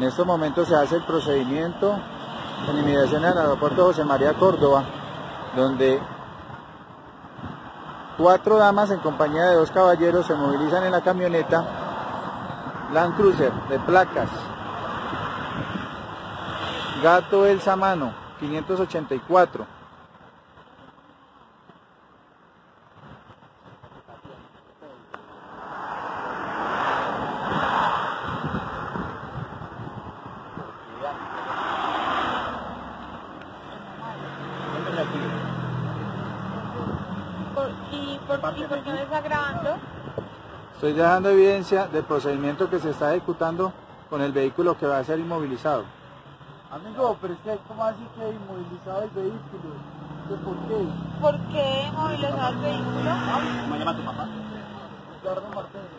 En estos momentos se hace el procedimiento en inmigración al aeropuerto José María Córdoba, donde cuatro damas en compañía de dos caballeros se movilizan en la camioneta Land Cruiser de placas. Gato El Samano 584 Por- ¿Y por, y por qué me está grabando? Estoy dejando evidencia del procedimiento que se está ejecutando con el vehículo que va a ser inmovilizado. Amigo, pero es que ¿cómo así que inmovilizado el vehículo? ¿Qué por qué? ¿Por qué movilizar el vehículo? ¿Cómo llama tu papá? Ricardo Martínez.